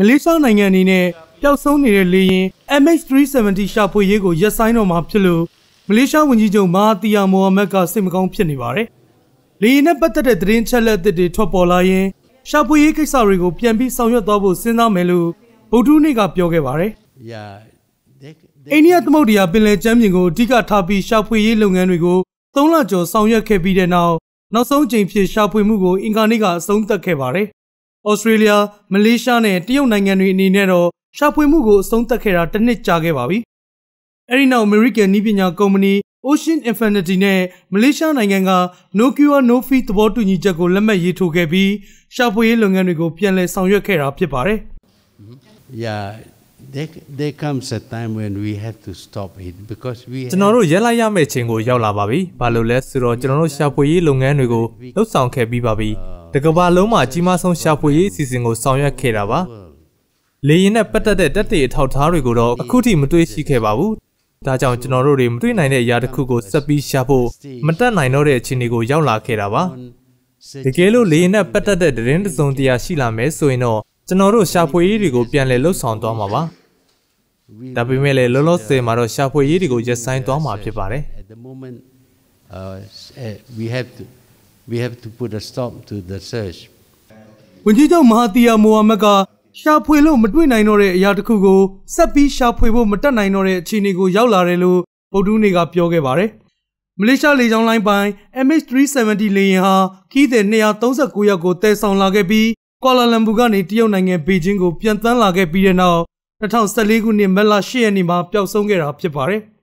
မလေးရှားနိုင်ငံအနေနဲ့ပျောက်ဆုံးနေတဲ့လေယာဉ် MH370 ရှာဖွေရေးကိုရပ်ဆိုင်းတော့မှာဖြစ်လို့မလေးရှားဝန်ကြီးချုပ်မာတီယာမိုဟာမက်ကစိတ်မကောင်းဖြစ်နေပါတယ်။လေယာဉ်နဲ့ပတ်သက်တဲ့သတင်းချက်လက်အသစ်တွေထွက်ပေါ်လာရင်ရှာဖွေရေးကိစ္စတွေကိုပြန်ပြီးဆောင်ရွက်သွားဖို့စဉ်းစားမယ်လို့ဗုဒ္ဓနေ့ကပြောခဲ့ပါတယ်။ Yeah. They, အိန္ဒိယသမုဒ္ဒရာပင်လယ်ကျမ်းပြင်ကိုအဓိကထားပြီးရှာဖွေရေးလုပ်ငန်းတွေကို၃လကျော်ဆောင်ရွက်ခဲ့ပြီးတဲ့နောက်နောက်ဆုံးအကြိမ်ဖြစ်ရှာဖွေမှုကိုအင်ကာနေ့ကအဆုံးသတ်ခဲ့ပါတယ်။ ဩစတြေးလျ၊မလေးရှားနဲ့တရုတ်နိုင်ငံတွေအနေနဲ့တော့ရှာဖွေမှုကိုအဆုံးသတ်ခဲ့တာတစ်နှစ်ကြာခဲ့ပါပြီ။အဲဒီနောက် American နည်းပညာကုမ္ပဏီ Ocean Infinity နဲ့မလေးရှားနိုင်ငံက No Cure No Fee သဘောတူညီချက်ကိုလက်မှတ်ရေးထိုးခဲ့ပြီးရှာဖွေရေးလုပ်ငန်းတွေကိုပြန်လည်ဆောင်ရွက်ခဲ့တာဖြစ်ပါတယ်။ yeah. There, there comes a time when we have to stop it because we ကျွန်တော်တို့ရက်လိုက်ရမယ့်ချိန်ကိုရောက်လာပါပြီ။ဘာလို့လဲဆိုတော့ကျွန်တော်တို့ရှာဖွေရေးလုပ်ငန်းတွေကိုလှုပ်ဆောင်ခဲ့ပြီးပါပြီ။တကဘာလုံးမှာကြီးမားဆုံးရှာဖွေရေးအစီအစဉ်ကိုဆောင်ရွက်ခဲ့တာပါ။လေရင်နဲ့ပတ်သက်တဲ့တက်တေအထောက်ထားတွေကိုတော့အခုထိမတွေ့ရှိခဲ့ပါဘူး။ဒါကြောင့်ကျွန်တော်တို့တွေမတွေ့နိုင်တဲ့အရာတစ်ခုကိုဆက်ပြီးရှာဖို့မတက်နိုင်တော့တဲ့အခြေအနေကိုရောက်လာခဲ့တာပါ။တကယ်လို့လေရင်နဲ့ပတ်သက်တဲ့သတင်းတစ်စုံတရာရှိလာမယ်ဆိုရင်တော့ကျွန်တော်တို့ရှာဖွေရေးတွေကိုပြန်လည်လှုပ်ဆောင်သွားမှာပါ။ ဒါပေမဲ့လည်းလောလောဆယ်မှာတော့ရှာဖွေရေးတွေကိုရပ်ဆိုင်းသွားမှာဖြစ်ပါတယ် at the moment uh, s- uh, we have to we have to put a stop to the search ဝန်ကြီးချုပ်မဟာတီယာမိုဟာမက်ကရှာဖွေလို့မတွေ့နိုင်တော့တဲ့အရာတစ်ခုကိုဆက်ပြီးရှာဖွေဖို့မတက်နိုင်တော့တဲ့အခြေအနေကိုရောက်လာတယ်လို့ဗုဒ္ဓဦးနေကပြောခဲ့ပါတယ်။မလေးရှားလေကြောင်းလိုင်းပိုင်း MH370 လေယာဉ်ဟာခီးသည်239ယောက်ကိုတည်ဆောင်လာခဲ့ပြီးကွာလာလမ်ပူကနေတရုတ်နိုင်ငံဘေကျင်းကိုပြန်တန်းလာခဲ့ပြီးတဲ့နောက် 2014ခုနှစ်မတ်လ10ရက်နေ့မှာပျောက်ဆုံးခဲ့တာဖြစ်ပါတယ်။